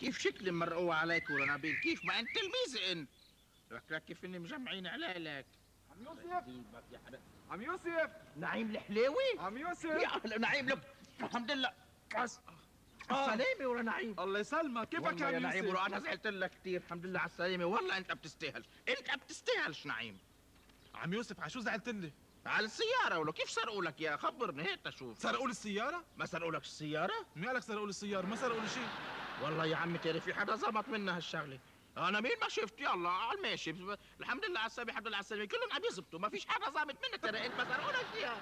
كيف شكلي مرقوة عليك ورا نبيل؟ كيف ما أنت تلميذ انت لك لك كيف إني مجمعين عليك عم يوسف. عم يوسف. نعيم الحليوي عم يوسف. يا نعيم لك الحمد لله. بس السلامة ورا نعيم. الله يسلمك. كيفك يا عم نعيم ورا أنا زعلت لك كثير الحمد لله على السلامة. والله أنت بتستاهل. أنت بتستاهلش نعيم. عم يوسف على شو زعلت لي على السيارة ولو كيف سرقوا لك يا؟ خبرني هيك تشوف سرقوا لي السيارة؟ ما سرقوا لك السيارة؟ مين قالك سرقوا لي السيارة؟ ما سرقوا لي شيء. والله يا عمي ترى في حدا زبط منا هالشغلة. أنا مين ما شفت؟ يلا على الماشي. الحمد لله على السلامة الحمد لله على السلامة. كلهم عم يزبطوا. ما فيش حدا ظابط منا ترى. إنت ما سرقوا لك إياها.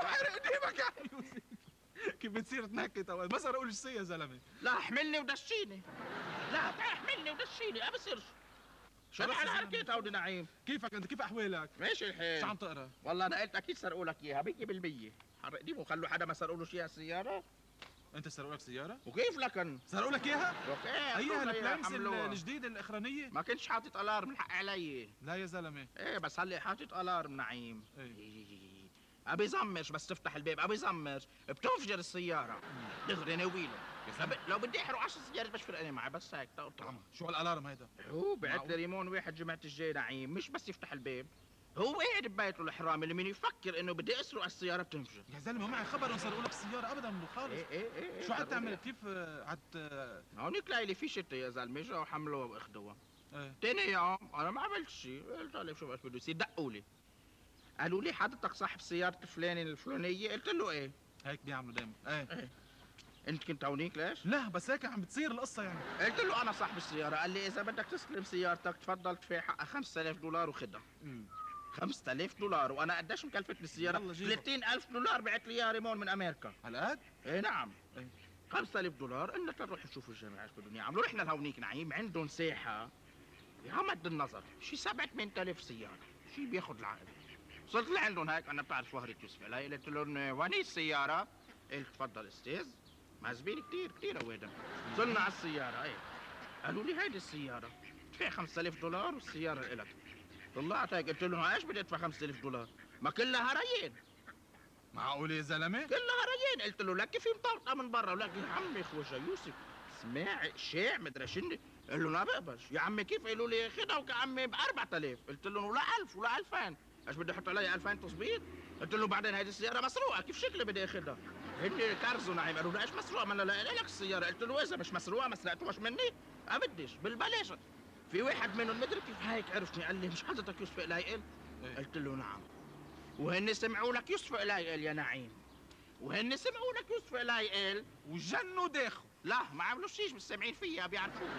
حرق ديمك يا يوسف كيف بتصير تنكت تو. ما سرقوا لي شيء يا زلمة؟ لا احملني ودشيني. لا احملني ودشيني. ما بصيرش شو زلمة. هالحركات هودي نعيم. كيفك أنت؟ كيف أحوالك؟ ماشي الحال. شو عم تقرأ؟ والله أنا قلت أكيد سرقوا لك إياها. بيجي بالمية. حرق دي وخلوا حدا ما سرقوا له شيء على السيارة. أنت سرقوا لك سيارة؟ وكيف لكن سرقوا لك إياها؟ أوكي هيها البلانس حملوها. الجديدة الإخرانية؟ ما كنتش حاطط ألارم الحق علي. لا يا زلمة. إيه بس هلا حاطط ألارم نعيم؟ إيه. إيه. أبي زمرش بس تفتح الباب. أبي زمرش بتنفجر السيارة. دغري ناويله لو بدي أحرق 10 سيارات مش فرقانه معي بس هيك تقطع شو هالألارم هيدا؟ هو بعت؟ لي ريمون واحد جمعة الجاي نعيم. مش بس يفتح الباب. هو قاعد ببيته الحرامي اللي من يفكر إنه بدي اسرق السيارة بتنفجر. يا زلمة معي خبر انه سرقوا لك السيارة ابدا من خالص. إيه إيه إيه شو عم تعمل؟ كيف آه، عت آه، هونيك لاقي لي في شتى يا زلمة اجوا حملوها واخذوها إيه. تاني يوم أنا ما عملت شيء قلت عليه شو بده يصير؟ دقوا لي. قالوا لي حضرتك صاحب سيارة فلان الفلانية. قلت له إيه؟ هيك بيعملوا دايما. إيه. أنت كنت هونيك ليش؟ لا بس هيك عم بتصير القصة يعني. قلت له أنا صاحب السيارة. قال لي إذا بدك تستلم سيارتك تفضل ادفع حقها 5000 دولار وخدها. 5000 دولار وأنا السيارة؟ يلا جيبها. 30000 دولار بعت لي إياها ريمون من أمريكا. هالقد إيه نعم. إيه. 5000 دولار إنك تروح تشوف الجامعة إيش بدهم يعملوا رحنا لهونيك نعيم عندهم ساحة. يا مد النظر شي 7 8000 سيارة شي بياخد العقل. وصلت لعندهم هيك أنا بتعرف شهرة يوسف علي قلت لهم وين هي السيارة؟ قلت تفضل أستاذ معزبين كتير كتير أوادم. وصلنا على السيارة إيه. قالوا لي هيدي السيارة ادفع 5000 دولار والسيارة إلك. طلعت هيك قلت لهم إيش بدي ادفع 5000 دولار؟ ما كلها هريين معقول يا زلمة؟ كلها هريين قلت له لك في مطرطة من برا ولك يا عمي خوجة يوسف سماع شيع مدري شنو. قال له لا بقبش يا عمي كيف قالوا لي خدها وك عمي ب 4000 قلت لهم ولا 1000 ولا 2000 إيش بدي أحط علي 2000 تظبيط؟ قلت له بعدين هذه السيارة مسروقة كيف شكلي بدي اخذها هن كرزوا نعيم قالوا لا إيش مسروقة؟ ما أنا لك السيارة. قلت له اذا مش مسروقة ما سرقتوهاش مني؟ ما بديش بالبلاش. في واحد منهم مدري كيف هيك عرفني قال لي مش حضرتك يوسف قلايقل إيه. قلت له نعم. وهن سمعوا لك يوسف قلايقل يا نعيم. وهن سمعوا لك يوسف قلايقل وجنوا داخل. لا ما عملوا شيء مش سامعين فيها بيعرفوني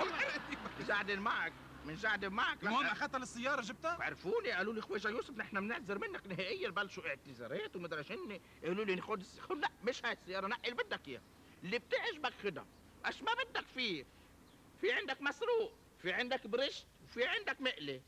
مجعدن معك. مجعدن معك. المهم اخذتها للسيارة جبتها؟ عرفوني. قالوا لي خويا يوسف نحن بنعتذر منك نهائيا بلشوا اعتذارات ومدري شنو. قالوا لي خذ خذ لا مش هاي السيارة نقي اللي بدك اياه اللي بتعجبك خدها. اش ما بدك فيه. في عندك مسروق. في عندك برشت وفي عندك مقله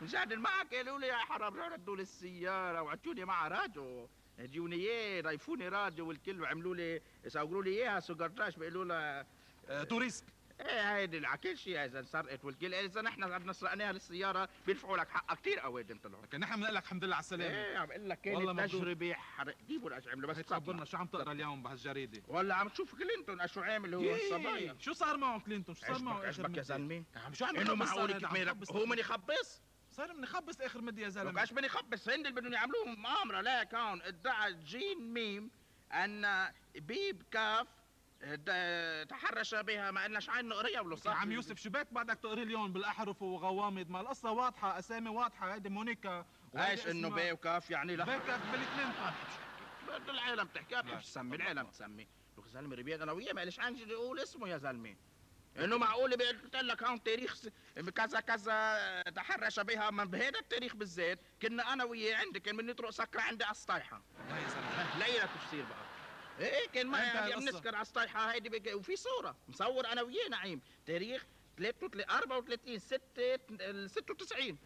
مجعدن معك قالوا لي يا حرام روحوا ردوا لي السياره وعطوني معها راجو جوني اياه ضيفوني راجو والكل وعملوا لي صوروا لي إياها super trash بيقولوا لها آه، tous risques إيه هيدي على كل شيء إذا انسرقت والكل إذا نحن بدنا سرقناها للسيارة بيدفعوا لك حقها. كثير اوادم طلعوا لكن نحن بنقول لك الحمد لله على السلامة. إيه عم أقول لك والله كانت. تجربه حرق جيبوا إيش عملوا بس هيك تصدق. خبرنا شو عم تقرأ اليوم بهالجريدة؟ ولا عم تشوف كلينتون شو عامل هو الصبايا. شو صار معه كلينتون؟ شو صار معه عجبك يا؟ زلمة. عم شو عم إنه معقول هو من يخبص؟ صار من يخبص آخر مدة يا زلمة. كاش من يخبص هند اللي بدهم يعملوه مؤامره لا كون ادعى جين ميم أن بيب كاف تحرش بها ما قلناش عين نقريها يا صح؟ عم يوسف شباك بعدك تقري اليوم بالأحرف وغوامض ما القصة واضحة أسامي واضحة هيدي مونيكا إيش إنه بي وكاف يعني؟ لا. بيك بيل كلينتون بده العالم تحكي. بتعرف تسمي؟ العالم تسمي. لك زلمة ربيان أنا وياه ما ليش عنجي أقول اسمه يا زلمة. إنه معقول قلت لك هون تاريخ كذا كذا تحرش بها من بهذا التاريخ بالذات كنا أنا وياه عندي كان من نطرق سكرة عندي على لا يا زلمة. ليلة بتصير بقى. إيه كان القصة. بنسكر على السطيحه هيدي بك... وفي صورة مصور أنا وياه نعيم تاريخ 33 34 6 96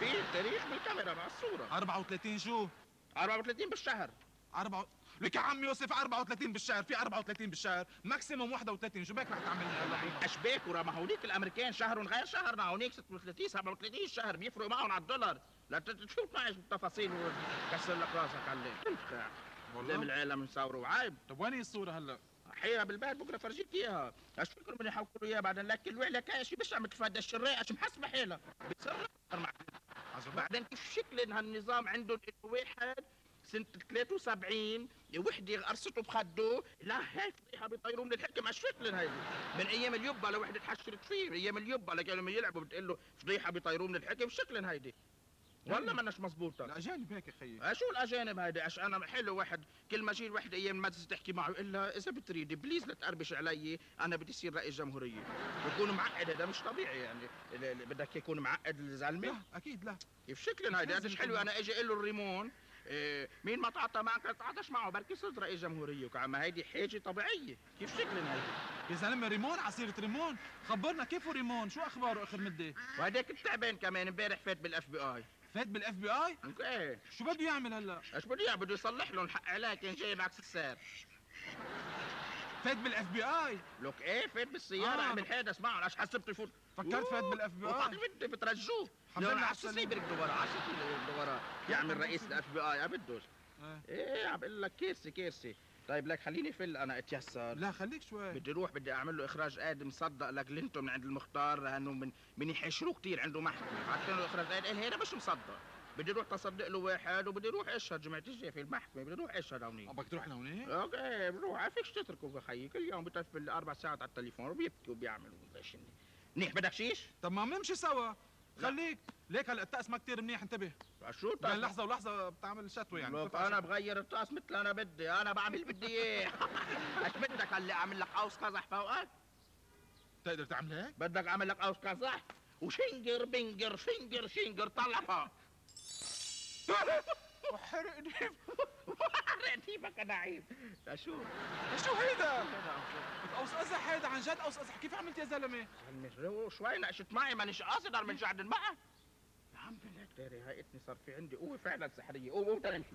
في تاريخ بالكاميرا مع الصورة. 34 شو؟ 34 بالشهر. أربعة لك يا عم يوسف 34 بالشهر في 34 بالشهر ماكسيموم 31 شو بك رح تعمل هلا أشباك ورا ما هونيك الأمريكان شهرهم غير شهرنا هونيك 36 37 شهر بيفرقوا معهم على الدولار. لا ت- تفوت معي بالتفاصيل وكسر لك راسك عليه؟ قدام العالم مصوره وعيب. طب وين هي الصورة هلا؟ حيها بالبيت بكرة فرجيك اياها إيش فكروا بدي يحولوا اياها بعدين لك الوعلة كاش مش عم تفادى الشريعه إيش محسبه مع عجبك بعدين كيف شكل هالنظام عندهم إنه واحد سنة 73 وحدة قرصته بخده. لا هيك فضيحة بيطيروا من الحكم. إيش شكل هيدي. من أيام اليبا لوحدة حشرت فيه. من أيام اليبا لكانوا يلعبوا بتقول له فضيحة بيطيروا من الحكم. شكل هيدي. ولا مناش مزبوطة؟ الأجانب هيك خيي. آه، شو الأجانب هيدي؟ عش أنا حلو واحد كل ما أجي الوحده أيام المدرسة تحكي معه إلا إذا بتريدي please لا تقربش علي أنا بدي أصير رئيس جمهورية. بكون معقد هذا مش طبيعي يعني. بدك يكون معقد الزلمه لا أكيد لا. كيف شكل هيدي؟ لازم قديش حلو. أنا إجي أقول له الريمون إيه مين ما تعاطى معك تتعاطاش معه بركي صرت رئيس جمهورية. ما هيدي حاجة طبيعية. كيف شكل هيدي؟ يا زلمة ريمون عصيرة ريمون. خبرنا كيفه ريمون؟ شو أخباره آخر مدة؟ وهداك التعبان كمان امبارح فات بال FBI فات بال FBI؟ إيه شو بده يعمل هلا؟ إيش بده يعمل بده يصلح لهم حق عليه كان جاي بعكس السعر فات بال FBI؟ لوك إيه فات بالسيارة آه. عمل حادث معه إيش حسبت يفوت. فكرت فات بال FBI؟ بدي بترجوه. لله على السلامة. بده وراه عشان بده وراه يعمل رئيس ال FBI بدوش إيه. إيه عم بقول لك كيرسي كيرسي. طيب لك خليني فل أنا أتيسر. لا خليك شوي. بدي أروح بدي أعمل له إخراج آدم مصدق لكلينتون من عند المختار لأنه من من يحشروه كثير عنده محكمة. بعتين له إخراج آدم هذا مش مصدق. بدي أروح تصدق له واحد وبدي أروح إشهد جماعة الجاي في المحكمة بدي أروح إشهد هونيك. بدك تروح لهونيك؟ OK بروح. فيكش تتركه خيي؟ كل يوم بتفل أربع ساعات على التليفون وبيبكي وبيعمل ومدري شنو منيح بدك شيش؟ طب ما بنمشي سوا. خليك. ليك هلا الطقس ما كتير منيح انتبه. شو بين طيب لحظة ولحظة بتعمل شتوى يعني. لوك شتوى. بغير الطقس مثل أنا بدي أنا بعمل بدي إياه. إيش بدك هلأ أعمل لك قوس قزح فوقك؟ تقدر تعمل هيك؟ بدك أعمل لك قوس قزح؟ وشنجر بنجر فنجر شنجر طلع فوق. وحرقني. رقتيبك أنا عيب. شو؟ شو هيدا؟ قزح هيدا عن جد قوس قزح كيف عملت يا زلمة؟ زلمة شوي نقشت معي مانيش قاصد من جعد يا عم داري هايتني صار في عندي قوة فعلا سحرية. قوم قوم تعال. نمشي